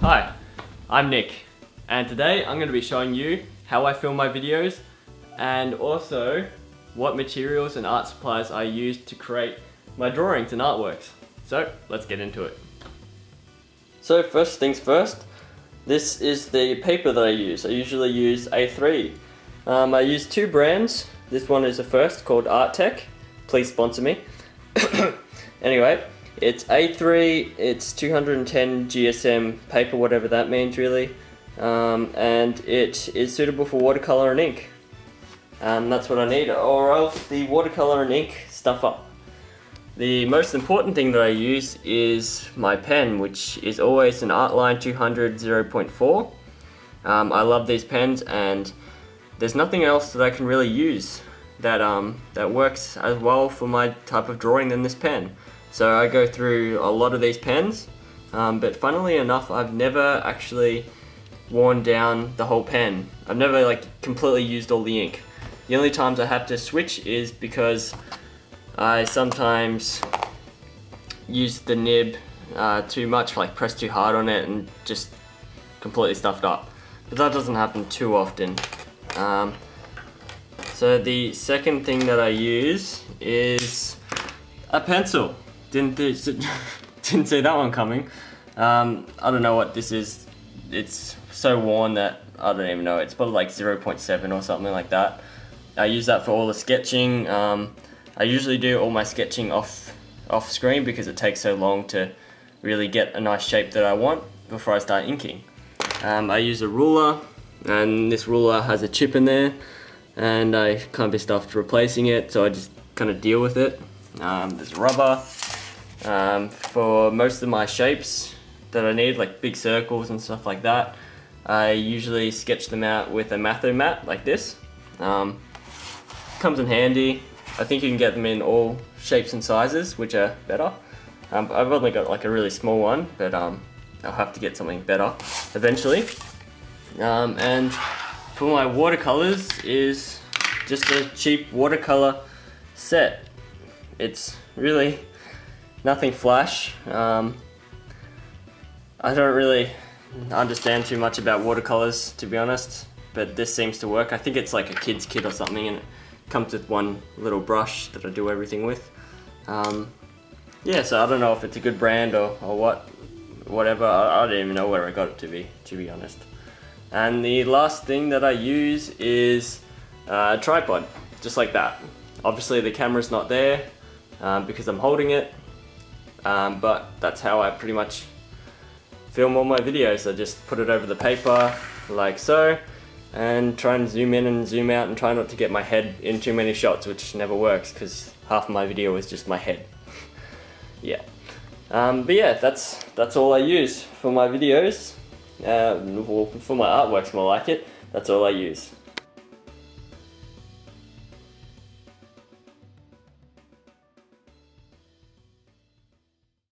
Hi, I'm Nick, and today I'm going to be showing you how I film my videos and also what materials and art supplies I use to create my drawings and artworks. So, let's get into it. So first things first, this is the paper that I use. I usually use A3. Um, I use two brands. This one is the first called Arttec. Please sponsor me. anyway, it's A3, it's 210 GSM paper, whatever that means really, um, and it is suitable for watercolor and ink. Um, that's what I need, or else the watercolor and ink stuff up. The most important thing that I use is my pen, which is always an Artline 200 0.4. Um, I love these pens and there's nothing else that I can really use that, um, that works as well for my type of drawing than this pen. So I go through a lot of these pens, um, but funnily enough, I've never actually worn down the whole pen. I've never like completely used all the ink. The only times I have to switch is because I sometimes use the nib uh, too much, like press too hard on it and just completely stuffed up. But that doesn't happen too often. Um, so the second thing that I use is a pencil. Didn't didn't see that one coming. Um, I don't know what this is. It's so worn that I don't even know. It's probably like 0.7 or something like that. I use that for all the sketching. Um, I usually do all my sketching off off screen because it takes so long to really get a nice shape that I want before I start inking. Um, I use a ruler and this ruler has a chip in there and I can't be stuffed replacing it so I just kind of deal with it. Um, there's rubber um, for most of my shapes that I need, like big circles and stuff like that, I usually sketch them out with a Mathomat like this. Um, comes in handy. I think you can get them in all shapes and sizes, which are better. Um, I've only got like a really small one, but um, I'll have to get something better eventually. Um, and for my watercolors is just a cheap watercolor set. It's really nothing flash. Um, I don't really understand too much about watercolors to be honest, but this seems to work. I think it's like a kid's kit or something and it comes with one little brush that I do everything with. Um, yeah, so I don't know if it's a good brand or, or what, whatever. I, I don't even know where I got it to be, to be honest. And the last thing that I use is a tripod, just like that. Obviously the camera's not there um, because I'm holding it, um, but that's how I pretty much film all my videos. I just put it over the paper like so and try and zoom in and zoom out and try not to get my head in too many shots which never works because half my video is just my head. yeah. Um, but yeah, that's that's all I use for my videos. Uh, for my artworks more like it, that's all I use.